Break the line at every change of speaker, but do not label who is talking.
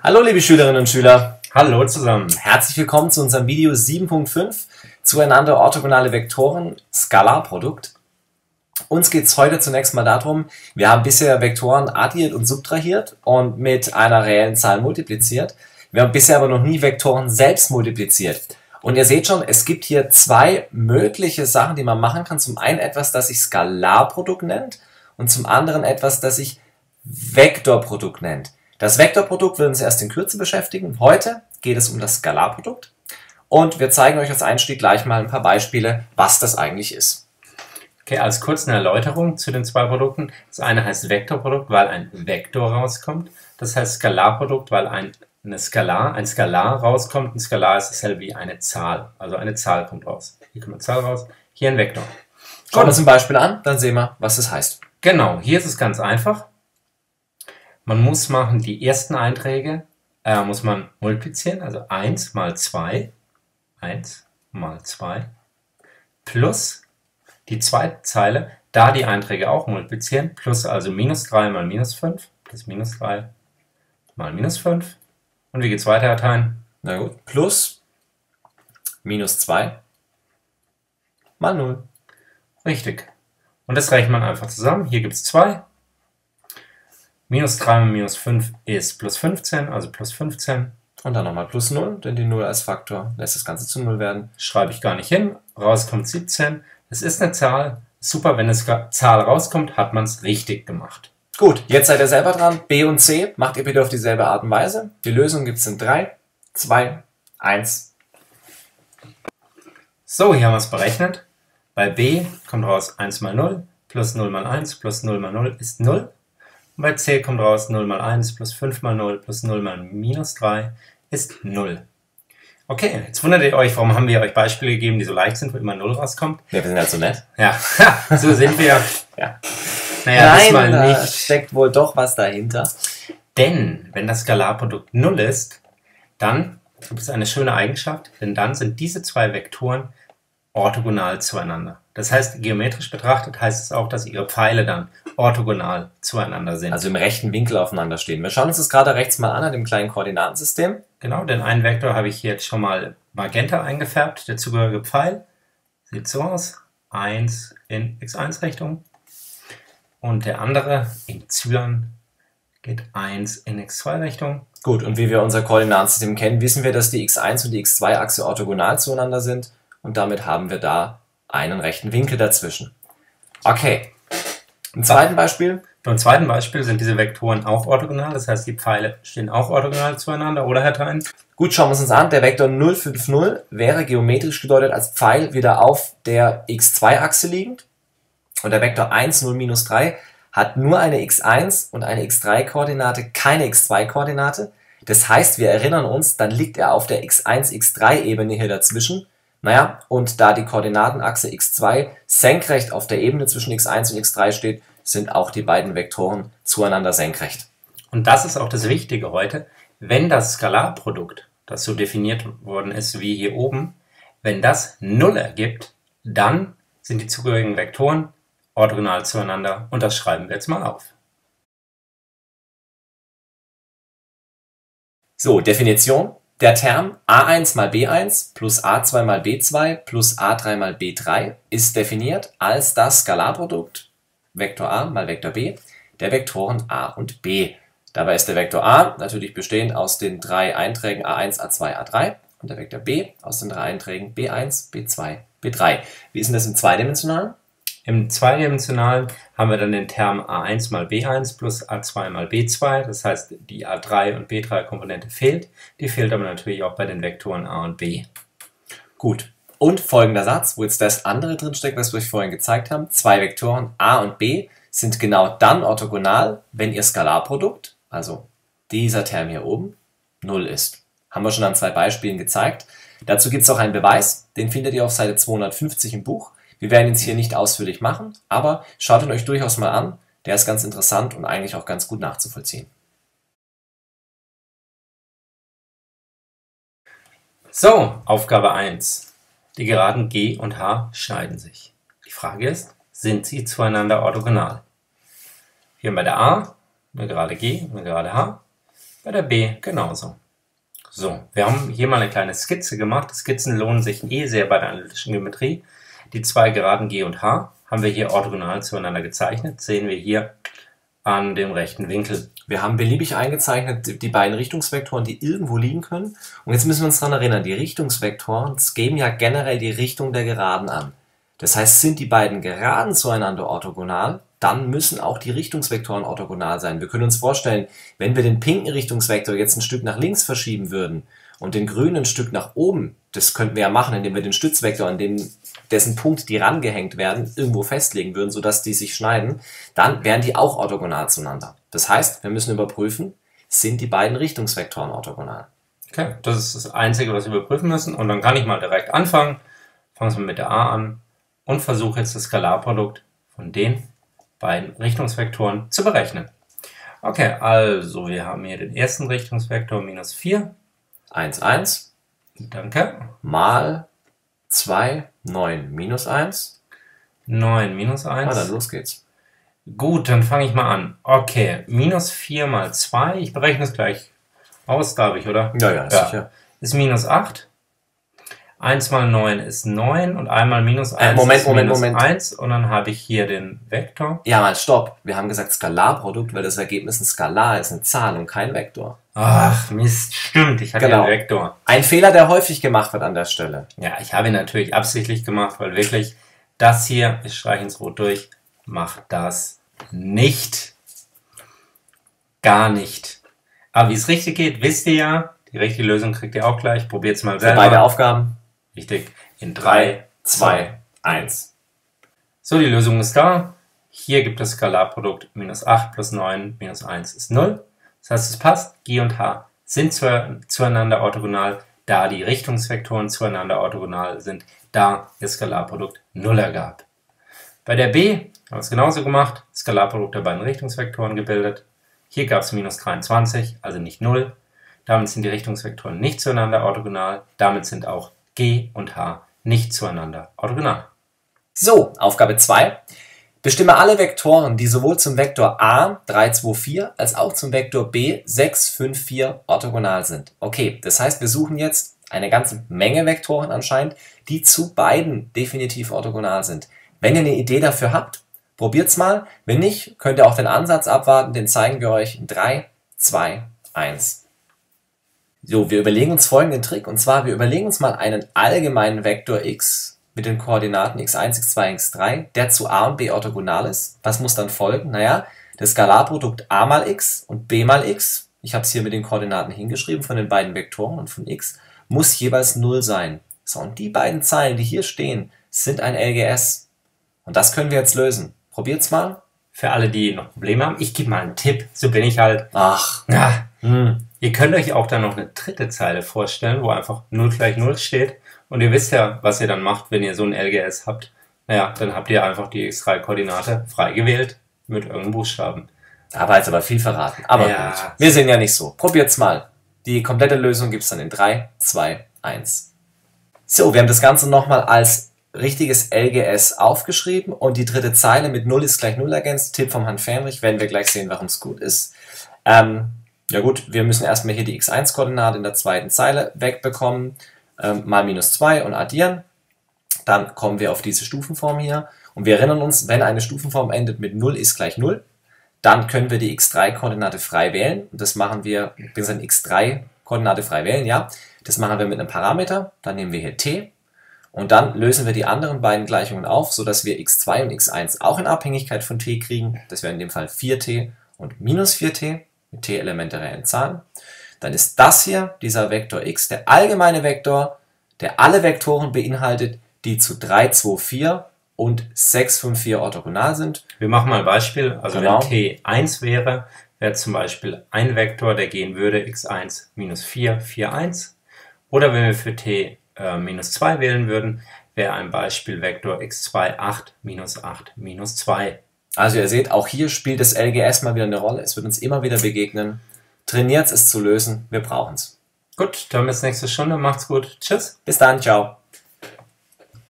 Hallo liebe Schülerinnen und Schüler,
Hallo zusammen.
herzlich willkommen zu unserem Video 7.5 zueinander orthogonale Vektoren Skalarprodukt. Uns geht es heute zunächst mal darum, wir haben bisher Vektoren addiert und subtrahiert und mit einer reellen Zahl multipliziert. Wir haben bisher aber noch nie Vektoren selbst multipliziert. Und ihr seht schon, es gibt hier zwei mögliche Sachen, die man machen kann. Zum einen etwas, das sich Skalarprodukt nennt und zum anderen etwas, das sich Vektorprodukt nennt. Das Vektorprodukt will uns erst in Kürze beschäftigen. Heute geht es um das Skalarprodukt. Und wir zeigen euch als Einstieg gleich mal ein paar Beispiele, was das eigentlich ist.
Okay, als kurze Erläuterung zu den zwei Produkten. Das eine heißt Vektorprodukt, weil ein Vektor rauskommt. Das heißt Skalarprodukt, weil ein, eine Skalar, ein Skalar rauskommt. Ein Skalar ist dasselbe wie eine Zahl. Also eine Zahl kommt raus. Hier kommt eine Zahl raus. Hier ein Vektor.
Schauen wir uns ein Beispiel an, dann sehen wir, was das heißt.
Genau, hier ist es ganz einfach. Man muss machen, die ersten Einträge äh, muss man multiplizieren, also 1 mal 2, 1 mal 2, plus die zweite Zeile, da die Einträge auch multiplizieren, plus also minus 3 mal minus 5, das ist minus 3 mal minus 5. Und wie geht's weiter, Herr Thein?
Na gut, plus minus 2 mal 0.
Richtig. Und das rechnet man einfach zusammen. Hier gibt es 2. Minus 3 mal minus 5 ist plus 15, also plus 15.
Und dann nochmal plus 0, denn die 0 als Faktor lässt das Ganze zu 0 werden.
Schreibe ich gar nicht hin. Raus kommt 17. Es ist eine Zahl. Super, wenn eine Zahl rauskommt, hat man es richtig gemacht.
Gut, jetzt seid ihr selber dran. B und C macht ihr bitte auf dieselbe Art und Weise. Die Lösung gibt es in 3, 2, 1.
So, hier haben wir es berechnet. Bei B kommt raus 1 mal 0 plus 0 mal 1 plus 0 mal 0 ist 0. Und bei C kommt raus 0 mal 1 plus 5 mal 0 plus 0 mal minus 3 ist 0. Okay, jetzt wundert ihr euch, warum haben wir euch Beispiele gegeben, die so leicht sind, wo immer 0 rauskommt?
Ja, wir sind halt so nett.
Ja, so sind wir.
Ja.
Naja,
Nein,
diesmal
da
nicht.
steckt wohl doch was dahinter.
Denn wenn das Skalarprodukt 0 ist, dann gibt es eine schöne Eigenschaft, denn dann sind diese zwei Vektoren orthogonal zueinander. Das heißt, geometrisch betrachtet heißt es auch, dass ihre Pfeile dann orthogonal zueinander sind.
Also im rechten Winkel aufeinander stehen. Wir schauen uns das gerade rechts mal an, an dem kleinen Koordinatensystem.
genau, den einen Vektor habe ich jetzt schon mal magenta eingefärbt, der zugehörige Pfeil. Sieht so aus. 1 in x1-Richtung. Und der andere in Cyan geht 1 in x2-Richtung.
Gut, und wie wir unser Koordinatensystem kennen, wissen wir, dass die x1 und die x2-Achse orthogonal zueinander sind. Und damit haben wir da einen rechten Winkel dazwischen. Okay. Im zweiten Beispiel.
Beim zweiten Beispiel sind diese Vektoren auch orthogonal, das heißt, die Pfeile stehen auch orthogonal zueinander, oder Herr Thein?
Gut, schauen wir es uns an. Der Vektor 050 wäre geometrisch gedeutet als Pfeil wieder auf der x2-Achse liegend. Und der Vektor 1, 0, minus 3 hat nur eine x1 und eine x3-Koordinate, keine x2-Koordinate. Das heißt, wir erinnern uns, dann liegt er auf der x1, x3-Ebene hier dazwischen. Naja, und da die Koordinatenachse x2 senkrecht auf der Ebene zwischen x1 und x3 steht, sind auch die beiden Vektoren zueinander senkrecht.
Und das ist auch das Wichtige heute. Wenn das Skalarprodukt, das so definiert worden ist wie hier oben, wenn das 0 ergibt, dann sind die zugehörigen Vektoren orthogonal zueinander und das schreiben wir jetzt mal auf.
So, Definition. Der Term a1 mal b1 plus a2 mal b2 plus a3 mal b3 ist definiert als das Skalarprodukt Vektor a mal Vektor b der Vektoren a und b. Dabei ist der Vektor a natürlich bestehend aus den drei Einträgen a1, a2, a3 und der Vektor b aus den drei Einträgen b1, b2, b3. Wie ist denn das im zweidimensionalen?
Im zweidimensionalen haben wir dann den Term a1 mal b1 plus a2 mal b2. Das heißt, die a3 und b3 Komponente fehlt. Die fehlt aber natürlich auch bei den Vektoren a und b.
Gut. Und folgender Satz, wo jetzt das andere drinsteckt, was wir euch vorhin gezeigt haben. Zwei Vektoren a und b sind genau dann orthogonal, wenn ihr Skalarprodukt, also dieser Term hier oben, 0 ist. Haben wir schon an zwei Beispielen gezeigt. Dazu gibt es auch einen Beweis, den findet ihr auf Seite 250 im Buch. Wir werden jetzt hier nicht ausführlich machen, aber schaut ihn euch durchaus mal an. Der ist ganz interessant und eigentlich auch ganz gut nachzuvollziehen.
So, Aufgabe 1. Die Geraden G und H schneiden sich. Die Frage ist, sind sie zueinander orthogonal? Haben bei der A eine Gerade G und eine Gerade H. Bei der B genauso. So, wir haben hier mal eine kleine Skizze gemacht. Skizzen lohnen sich eh sehr bei der analytischen Geometrie. Die zwei Geraden G und H haben wir hier orthogonal zueinander gezeichnet. Sehen wir hier an dem rechten Winkel.
Wir haben beliebig eingezeichnet die beiden Richtungsvektoren, die irgendwo liegen können. Und jetzt müssen wir uns daran erinnern, die Richtungsvektoren geben ja generell die Richtung der Geraden an. Das heißt, sind die beiden Geraden zueinander orthogonal, dann müssen auch die Richtungsvektoren orthogonal sein. Wir können uns vorstellen, wenn wir den pinken Richtungsvektor jetzt ein Stück nach links verschieben würden und den grünen ein Stück nach oben, das könnten wir ja machen, indem wir den Stützvektor, an dem dessen Punkt die rangehängt werden, irgendwo festlegen würden, sodass die sich schneiden, dann wären die auch orthogonal zueinander. Das heißt, wir müssen überprüfen, sind die beiden Richtungsvektoren orthogonal.
Okay, das ist das Einzige, was wir überprüfen müssen. Und dann kann ich mal direkt anfangen. Fangen wir mit der A an und versuche jetzt das Skalarprodukt von den beiden Richtungsvektoren zu berechnen. Okay, also wir haben hier den ersten Richtungsvektor minus 4.
1, 1.
Danke.
Mal 2, 9, minus 1.
9 minus
Ah,
1.
dann los geht's.
Gut, dann fange ich mal an. Okay, minus 4 mal 2. Ich berechne es gleich aus, darf ich, oder?
Ja, ja,
Ja.
sicher.
Ist minus 8. 1 mal 9 ist 9 und einmal minus 1
Äh, Moment,
ist
Moment,
minus
Moment.
1. Und dann habe ich hier den Vektor.
Ja, mal stopp. Wir haben gesagt Skalarprodukt, weil das Ergebnis ein Skalar ist, eine Zahl und kein Vektor.
Ach, Mist, stimmt, ich hatte
Genau.
den Vektor.
Ein Fehler, der häufig gemacht wird an der Stelle.
Ja, ich habe ihn natürlich absichtlich gemacht, weil wirklich das hier, ich streiche ins Rot durch, macht das nicht. Gar nicht. Aber wie es richtig geht, wisst ihr ja. Die richtige Lösung kriegt ihr auch gleich. Probiert es mal
Für
selber.
beide Aufgaben.
Richtig. In 3,
2, 1.
So, die Lösung ist da. Hier gibt es Skalarprodukt minus 8 plus 9 minus 1 ist 0. Das heißt, es passt. G und H sind zu, zueinander orthogonal, da die Richtungsvektoren zueinander orthogonal sind, da ihr Skalarprodukt 0 ergab. Bei der B haben wir es genauso gemacht. Skalarprodukt der beiden Richtungsvektoren gebildet. Hier gab es minus 23, also nicht 0. Damit sind die Richtungsvektoren nicht zueinander orthogonal. Damit sind auch G und H nicht zueinander orthogonal.
So, Aufgabe 2. Bestimme alle Vektoren, die sowohl zum Vektor a 3, 2, 4 als auch zum Vektor b 6, 5, 4 orthogonal sind. Okay, das heißt, wir suchen jetzt eine ganze Menge Vektoren anscheinend, die zu beiden definitiv orthogonal sind. Wenn ihr eine Idee dafür habt, probiert's mal. Wenn nicht, könnt ihr auch den Ansatz abwarten, den zeigen wir euch in 3, 2, 1. So, wir überlegen uns folgenden Trick und zwar, wir überlegen uns mal einen allgemeinen Vektor x mit den Koordinaten x1, x2, x3, der zu a und b orthogonal ist. Was muss dann folgen? Naja, das Skalarprodukt a mal x und b mal x, ich habe es hier mit den Koordinaten hingeschrieben von den beiden Vektoren und von x, muss jeweils 0 sein. So, und die beiden Zeilen, die hier stehen, sind ein LGS. Und das können wir jetzt lösen. Probiert's mal.
Für alle, die noch Probleme haben, ich gebe mal einen Tipp. So bin ich halt.
Ach,
Ja,
hm.
Ihr könnt euch auch dann noch eine dritte Zeile vorstellen, wo einfach 0 gleich 0 steht. Und ihr wisst ja, was ihr dann macht, wenn ihr so ein LGS habt. Naja, dann habt ihr einfach die x3-Koordinate frei gewählt mit irgendeinem Buchstaben.
Aber jetzt aber viel verraten. Aber
Ja.
gut, wir sind ja nicht so. Probiert's mal. Die komplette Lösung gibt's dann in 3, 2, 1. So, wir haben das Ganze nochmal als richtiges LGS aufgeschrieben und die dritte Zeile mit 0 ist gleich 0 ergänzt. Tipp vom Herrn Fähnrich, werden wir gleich sehen, warum es gut ist. Ähm, ja gut, wir müssen erstmal hier die x1-Koordinate in der zweiten Zeile wegbekommen, ähm, mal minus 2 und addieren. Dann kommen wir auf diese Stufenform hier und wir erinnern uns, wenn eine Stufenform endet mit 0 ist gleich 0, dann können wir die x3-Koordinate frei wählen. Und das machen wir, sind x3-Koordinate frei wählen, ja. Das machen wir mit einem Parameter. Dann nehmen wir hier t. Und dann lösen wir die anderen beiden Gleichungen auf, sodass wir x2 und x1 auch in Abhängigkeit von t kriegen. Das wäre in dem Fall 4t und minus 4t mit t-Elemente reellen Zahlen. Dann ist das hier, dieser Vektor x, der allgemeine Vektor, der alle Vektoren beinhaltet, die zu 3, 2, 4 und 6, 5, 4 orthogonal sind.
Wir machen mal ein Beispiel. Also
Genau.
wenn t 1 wäre, wäre zum Beispiel ein Vektor, der gehen würde x1 minus 4, 4, 1. Oder wenn wir für t äh, minus 2 wählen würden, wäre ein Beispiel Vektor x2 8 minus 8 minus 2.
Also ihr seht, auch hier spielt das LGS mal wieder eine Rolle. Es wird uns immer wieder begegnen. Trainiert es zu lösen. Wir brauchen es.
Gut, dann bis nächste Stunde. Macht's gut. Tschüss.
Bis dann, ciao.